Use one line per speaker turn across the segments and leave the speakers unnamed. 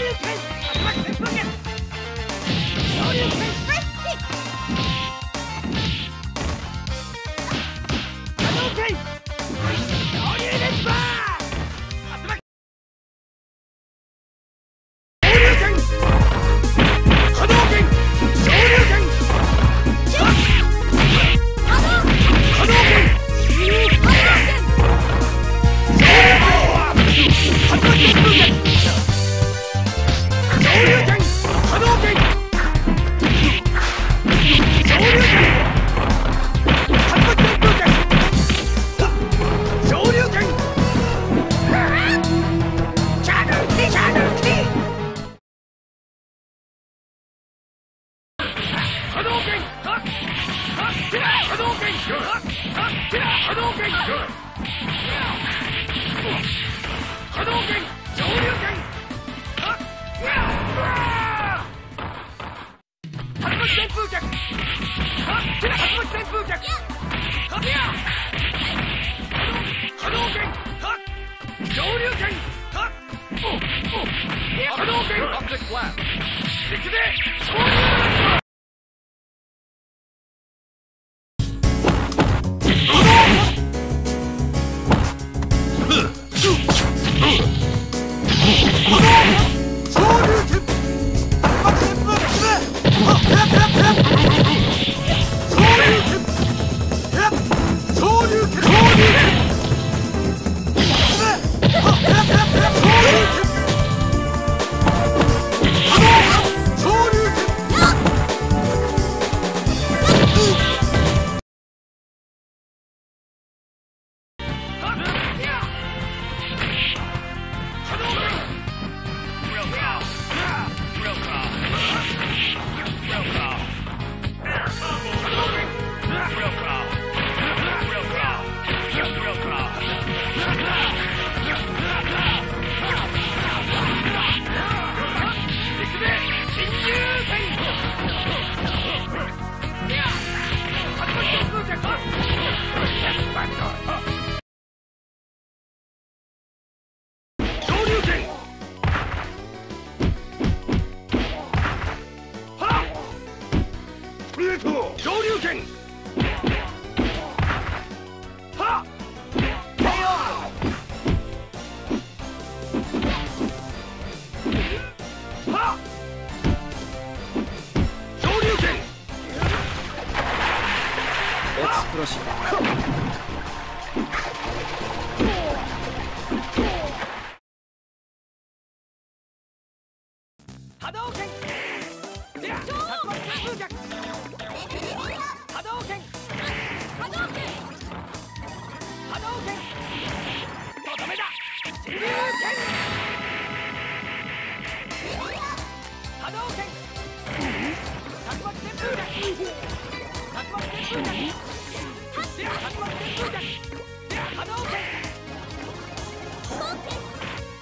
Let's go!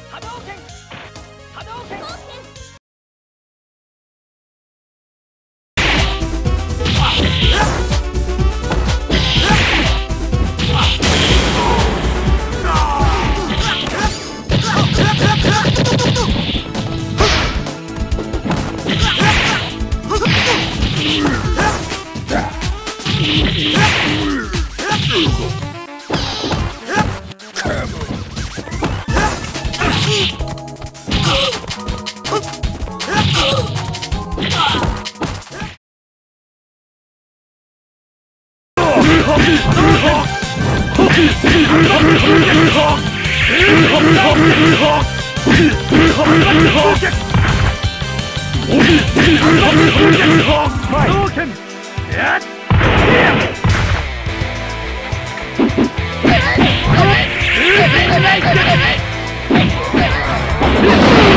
波動拳
波動拳 Yeah!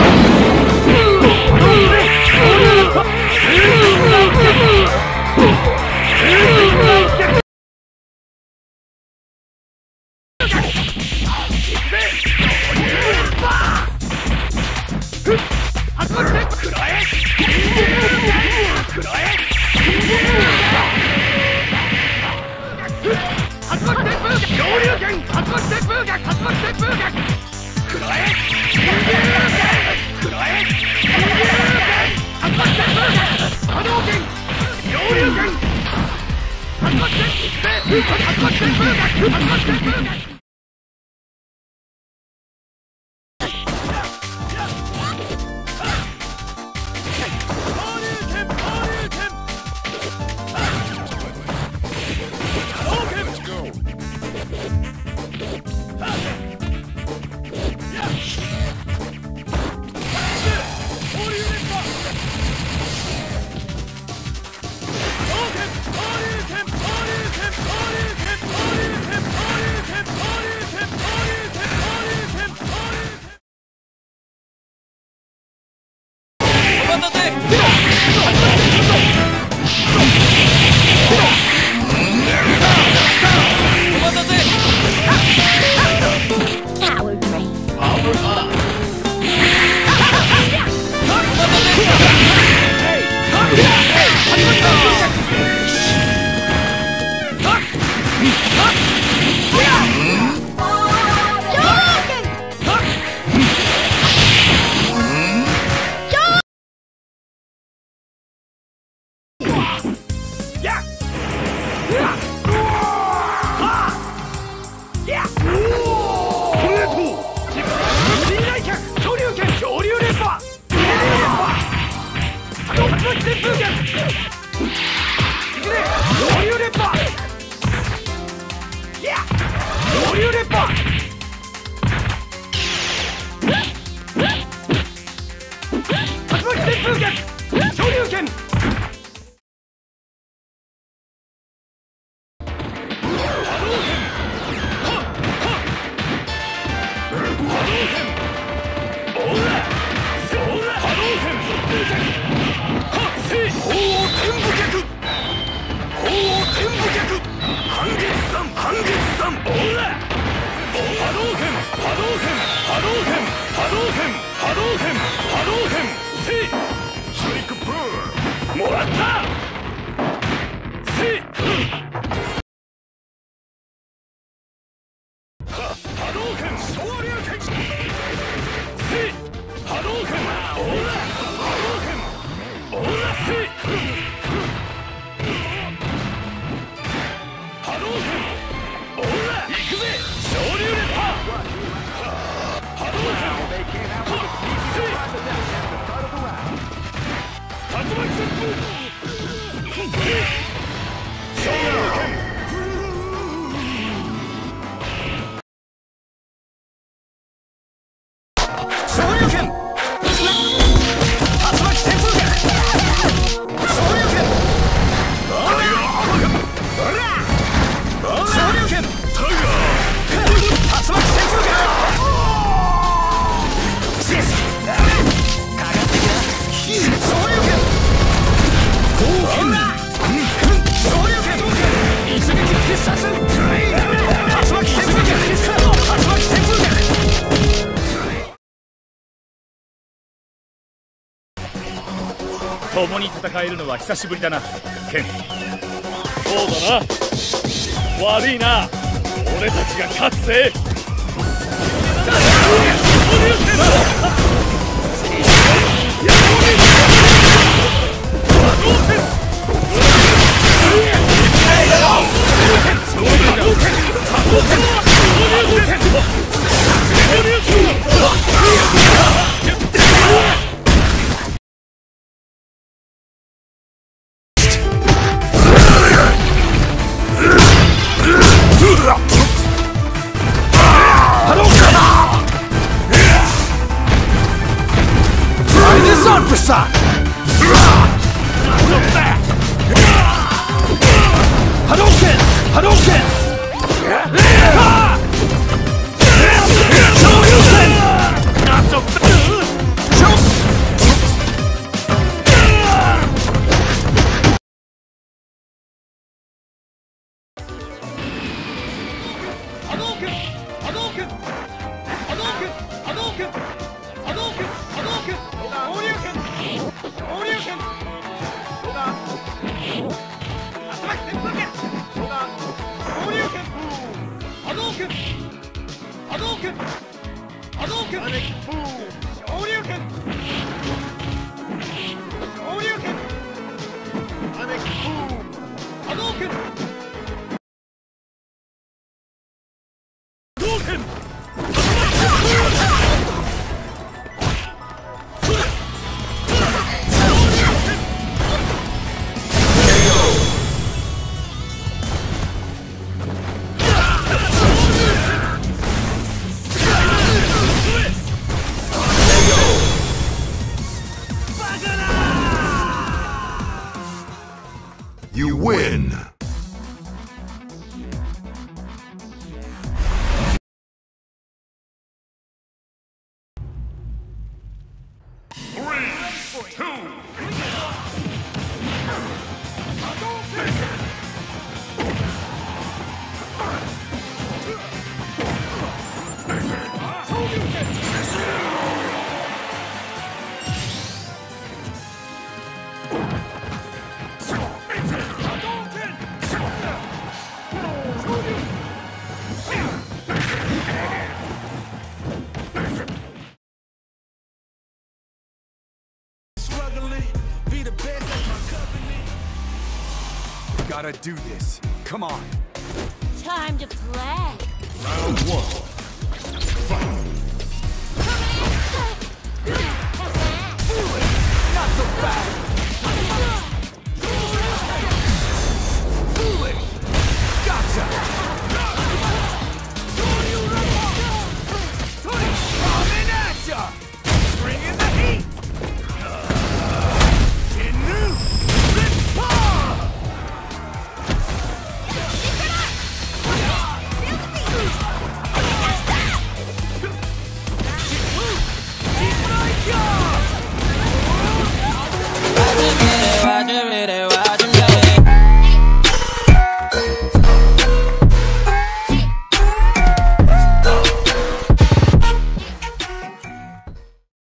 I've got this! I've! 竜巻旋風。
共に戦えるのは久しぶりだな。ケン。そうだな。悪いな。俺たちが勝つぜ。
さ。波動拳波動拳
波動ケン動拳波動拳波動拳波動拳波動拳波動拳昇竜拳昇竜拳波動拳
Two.
Gotta do this. Come on.
Time to play.
Round one.
Not so fast.